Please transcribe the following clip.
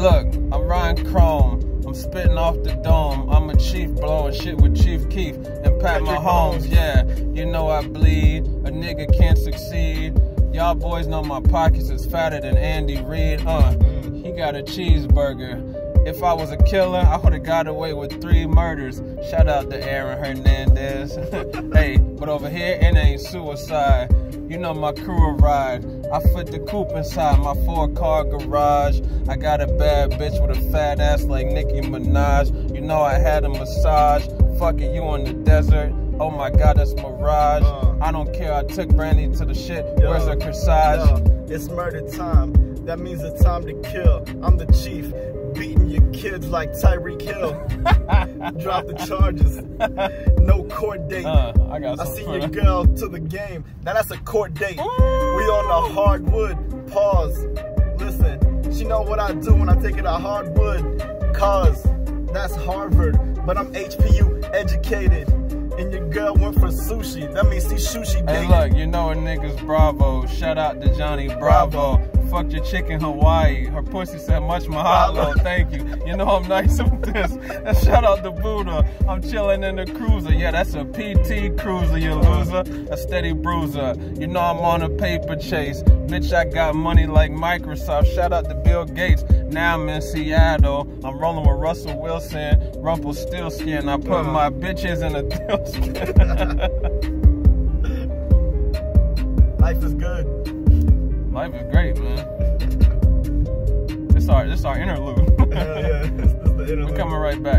look, I'm Ryan Chrome. I'm spitting off the dome. I'm a chief blowing shit with Chief Keef and Pat Mahomes. Yeah, you know I bleed. A nigga can't succeed. Y'all boys know my pockets is fatter than Andy Reid. Uh, he got a cheeseburger. If I was a killer, I would have got away with three murders. Shout out to Aaron Hernandez. hey, but over here it ain't suicide. You know my crew ride. I fit the coupe inside my four car garage. I got a bad bitch with a fat ass like Nicki Minaj. You know I had a massage. Fucking you in the desert. Oh my god, that's Mirage. Uh, I don't care, I took Brandy to the shit. Yo, Where's her corsage? Yo, it's murder time. That means it's time to kill. I'm the chief, beating your kids like Tyreek Hill. Drop the charges. No court date. Uh, I, got I see your girl to the game. Now that's a court date. Ooh. We on the hardwood. Pause. Listen, she know what I do when I take it to hardwood. Cause that's Harvard, but I'm HPU educated and your girl went for sushi. That means see sushi Hey, look, you know a nigga's bravo. Shout out to Johnny Bravo. Bravo fucked your chick in Hawaii. Her pussy said much mahalo, thank you. You know I'm nice with this. And shout out to Buddha. I'm chilling in the cruiser. Yeah, that's a PT cruiser, you loser. A steady bruiser. You know I'm on a paper chase. Bitch, I got money like Microsoft. Shout out to Bill Gates. Now I'm in Seattle. I'm rolling with Russell Wilson, Rumpelstiltskin. I put my bitches in a Life is good. Life is great, This our this our interlude. yeah, yeah. This, this interlude. We're coming right back.